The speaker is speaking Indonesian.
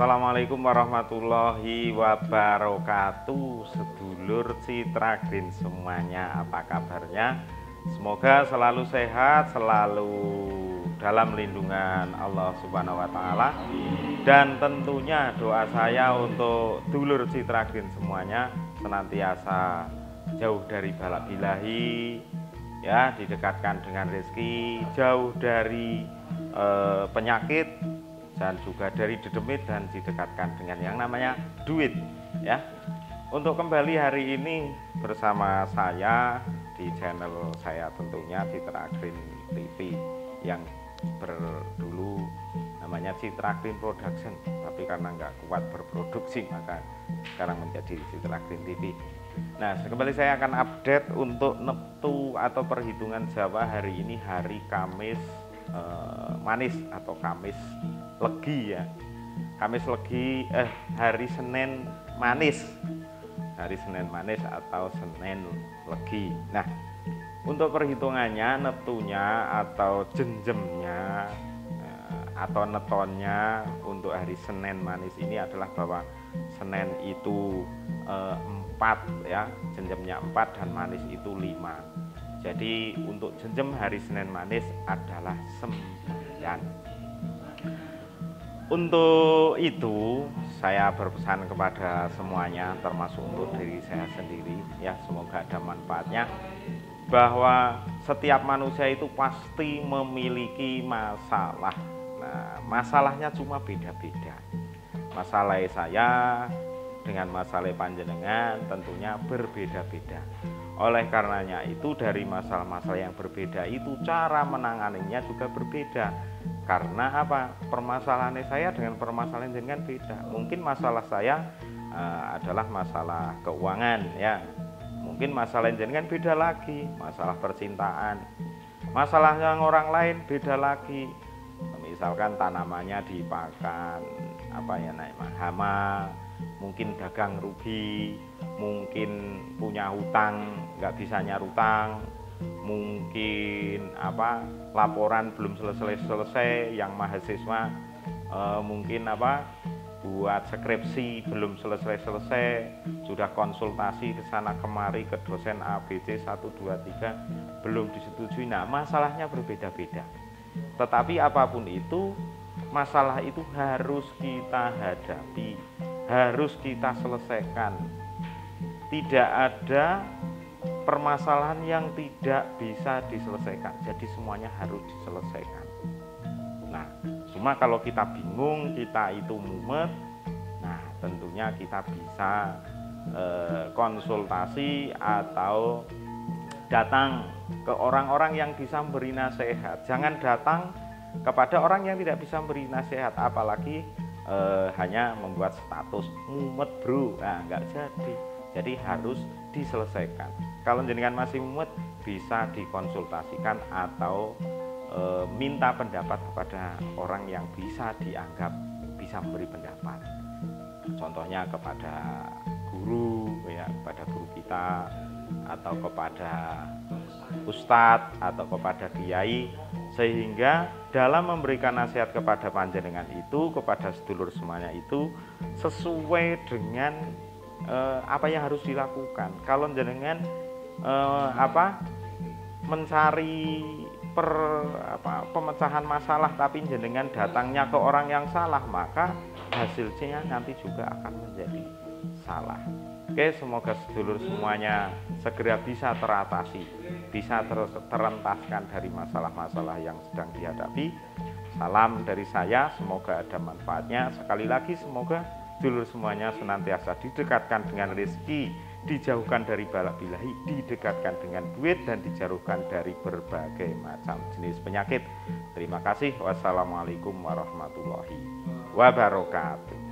Assalamualaikum warahmatullahi wabarakatuh. Sedulur Citra Green semuanya apa kabarnya? Semoga selalu sehat Selalu dalam lindungan Allah subhanahu wa ta'ala. Dan tentunya doa saya untuk dulur Citra Green semuanya Senantiasa jauh dari balak bilahi ya didekatkan dengan rezeki jauh dari eh, penyakit dan juga dari dedemit dan didekatkan dengan yang namanya duit ya. Untuk kembali hari ini bersama saya di channel saya tentunya Citra Green TV yang berdulu namanya Citra Green Production tapi karena nggak kuat berproduksi maka sekarang menjadi Citra Green TV Nah kembali saya akan update untuk neptu atau perhitungan Jawa hari ini hari Kamis eh, manis atau Kamis legi ya. Kamis legi eh hari Senin manis. Hari Senin manis atau Senin legi. Nah untuk perhitungannya netunya atau jenjemnya eh, atau netonnya untuk hari Senin manis ini adalah bahwa Senin itu eh, 4 ya jenjemnya 4 dan manis itu 5 jadi untuk jenjem hari Senin manis adalah 9 untuk itu saya berpesan kepada semuanya termasuk untuk diri saya sendiri ya semoga ada manfaatnya bahwa setiap manusia itu pasti memiliki masalah. Nah, masalahnya cuma beda-beda. Masalah saya dengan masalah panjenengan tentunya berbeda-beda. Oleh karenanya itu dari masalah-masalah yang berbeda itu cara menanganinya juga berbeda. Karena apa? Permasalahan saya dengan permasalahan dengan beda. Mungkin masalah saya uh, adalah masalah keuangan ya. Mungkin masalah dengan beda lagi masalah percintaan. Masalah yang orang lain beda lagi misalkan tanamannya dipakan apa ya naik hama mungkin dagang rugi mungkin punya hutang nggak bisa nyarutang mungkin apa laporan belum selesai-selesai yang mahasiswa e, mungkin apa buat skripsi belum selesai-selesai sudah konsultasi ke sana kemari ke dosen ABC 123 belum disetujui. Nah masalahnya berbeda-beda tetapi apa pun itu masalah itu harus kita hadapi harus kita selesaikan tidak ada permasalahan yang tidak bisa diselesaikan. Jadi semuanya harus diselesaikan. Nah, cuma kalau kita bingung, kita itu mumet, nah tentunya kita bisa eh, konsultasi atau datang ke orang-orang yang bisa memberi nasihat. Jangan datang kepada orang yang tidak bisa memberi nasihat, apalagi eh, hanya membuat status mumet bro, nah nggak jadi. Jadi harus diselesaikan. Kalau jenengan masih mumet bisa dikonsultasikan atau e, minta pendapat kepada orang yang bisa dianggap bisa memberi pendapat. Contohnya kepada guru ya, kepada guru kita atau kepada ustadz atau kepada kiai sehingga dalam memberikan nasihat kepada panjenengan itu kepada sedulur semuanya itu sesuai dengan eh, apa yang harus dilakukan. Kalau jenengan eh, apa mencari per apa pemecahan masalah tapi jenengan datangnya ke orang yang salah maka hasilnya nanti juga akan menjadi salah. Oke semoga sedulur semuanya segera bisa teratasi bisa ter terentaskan dari masalah-masalah yang sedang dihadapi. Salam dari saya semoga ada manfaatnya. Sekali lagi semoga dulur semuanya senantiasa didekatkan dengan rezeki, dijauhkan dari balak bilahi, didekatkan dengan duit dan dijauhkan dari berbagai macam jenis penyakit. Terima kasih. Wassalamualaikum warahmatullahi wabarakatuh.